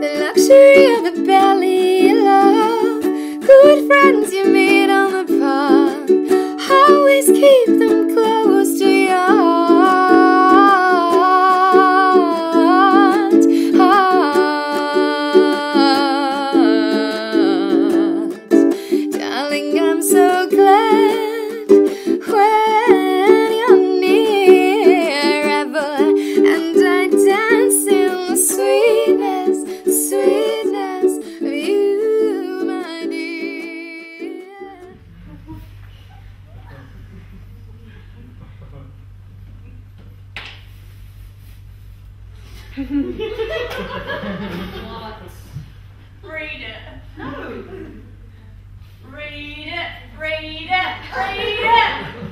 The luxury of a belly love, good friends you meet Read it. No. Read it. Read it. Read it.